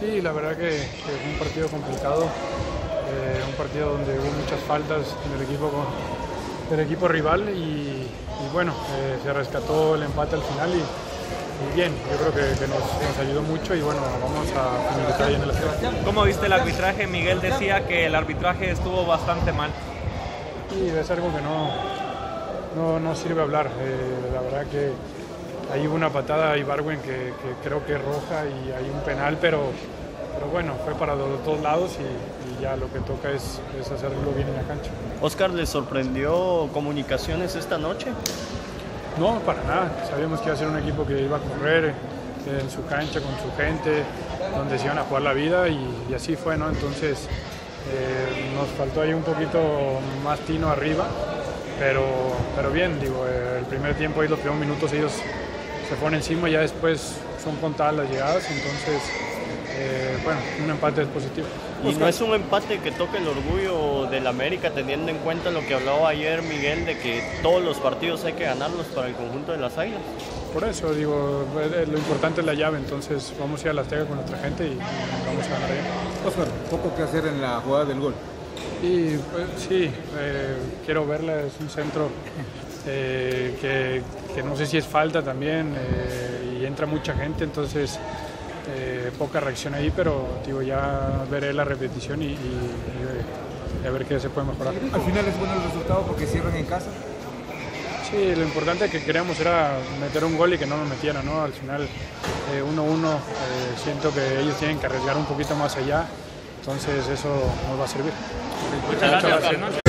Sí, la verdad que, que fue un partido complicado, eh, un partido donde hubo muchas faltas en el equipo, con- del equipo rival y, y bueno, eh, se rescató el empate al final y, y bien, yo creo que, que nos, nos ayudó mucho y bueno, vamos a finalizar ahí en el estadio. ¿Cómo viste el arbitraje? Miguel decía que el arbitraje estuvo bastante mal. Y es algo que no, no, no sirve hablar. Eh, la verdad que ahí hubo una patada a Ibarwen que, que creo que es roja y hay un penal, pero, pero bueno, fue para los dos lados y, y ya lo que toca es, es hacerlo bien en la cancha. Oscar, ¿le sorprendió comunicaciones esta noche? No, para nada. Sabíamos que iba a ser un equipo que iba a correr en su cancha con su gente, donde se iban a jugar la vida y, y así fue, ¿no? Entonces eh, nos faltó ahí un poquito más tino arriba, pero, pero bien, digo, eh, el primer tiempo y los primeros minutos ellos se ponen encima y ya después son contadas las llegadas, entonces, eh, bueno, un empate es positivo. Y no es un empate que toque el orgullo del América, teniendo en cuenta lo que hablaba ayer Miguel de que todos los partidos hay que ganarlos para el conjunto de las Águilas. Por eso digo, eh, lo importante es la llave, entonces vamos a ir a la Azteca con nuestra gente y vamos a ganar bien. Oscar, poco que hacer en la jugada del gol. Y pues, sí, eh, quiero verla, es un centro eh, que, que no sé si es falta también eh, y entra mucha gente, entonces eh, poca reacción ahí, pero digo, ya veré la repetición y, y- y a ver qué se puede mejorar. Al final es bueno el resultado porque cierran en casa. Sí, lo importante que queríamos era meter un gol y que no nos metieran, ¿no? Al final, 1-1, eh, siento que ellos tienen que arriesgar un poquito más allá, entonces eso nos va a servir. Muchas gracias.